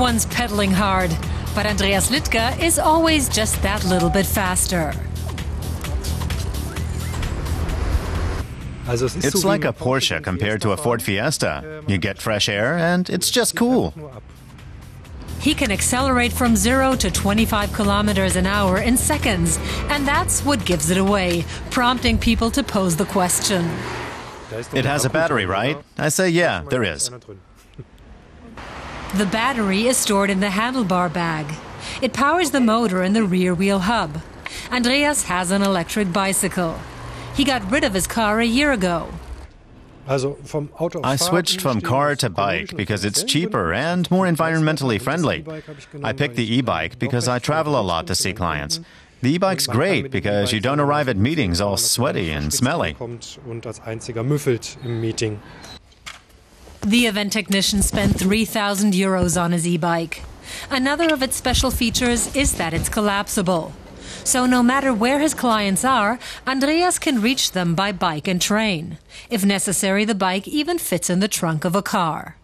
Everyone's pedaling hard, but Andreas Littger is always just that little bit faster. It's like a Porsche compared to a Ford Fiesta. You get fresh air and it's just cool. He can accelerate from 0 to 25 kilometers an hour in seconds, and that's what gives it away, prompting people to pose the question. It has a battery, right? I say, yeah, there is. The battery is stored in the handlebar bag. It powers the motor in the rear wheel hub. Andreas has an electric bicycle. He got rid of his car a year ago. I switched from car to bike because it's cheaper and more environmentally friendly. I picked the e bike because I travel a lot to see clients. The e bike's great because you don't arrive at meetings all sweaty and smelly. The event technician spent 3,000 euros on his e bike. Another of its special features is that it's collapsible. So no matter where his clients are, Andreas can reach them by bike and train. If necessary, the bike even fits in the trunk of a car.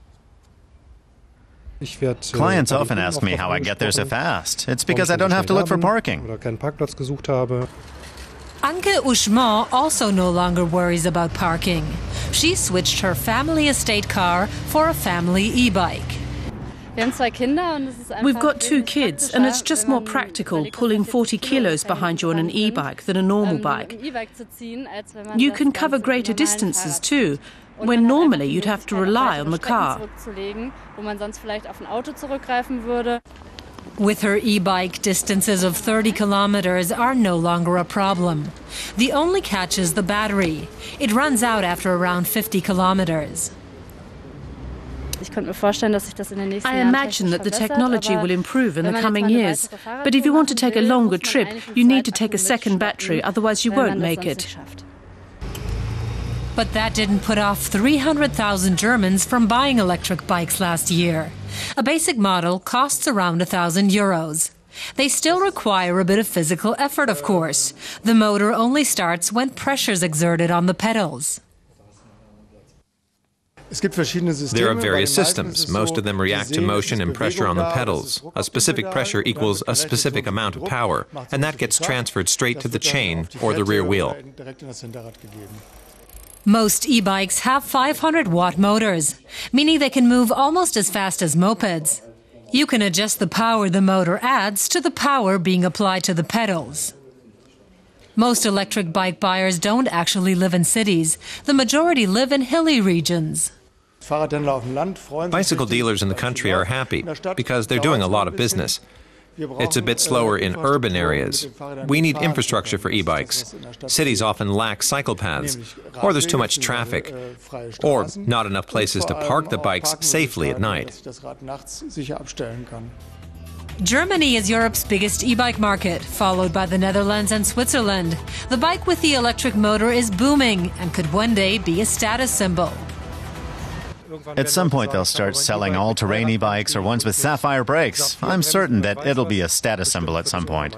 Clients often ask me how I get there so fast. It's because I don't have to look for parking. Anke Uschmann also no longer worries about parking. She switched her family estate car for a family e bike. We've got two kids, and it's just more practical pulling 40 kilos behind you on an e bike than a normal bike. You can cover greater distances too, when normally you'd have to rely on the car. With her e bike, distances of 30 kilometers are no longer a problem. The only catch is the battery. It runs out after around 50 kilometers. I imagine that the technology will improve in the coming years. But if you want to take a longer trip, you need to take a second battery, otherwise, you won't make it. But that didn't put off 300,000 Germans from buying electric bikes last year. A basic model costs around 1,000 euros. They still require a bit of physical effort, of course. The motor only starts when pressure is exerted on the pedals. There are various systems. Most of them react to motion and pressure on the pedals. A specific pressure equals a specific amount of power, and that gets transferred straight to the chain or the rear wheel. Most e bikes have 500 watt motors, meaning they can move almost as fast as mopeds. You can adjust the power the motor adds to the power being applied to the pedals. Most electric bike buyers don't actually live in cities. The majority live in hilly regions. Bicycle dealers in the country are happy because they're doing a lot of business. It's a bit slower in urban areas. We need infrastructure for e bikes. Cities often lack cycle paths, or there's too much traffic, or not enough places to park the bikes safely at night. Germany is Europe's biggest e bike market, followed by the Netherlands and Switzerland. The bike with the electric motor is booming and could one day be a status symbol. At some point, they'll start selling all terrain e bikes or ones with sapphire brakes. I'm certain that it'll be a status symbol at some point.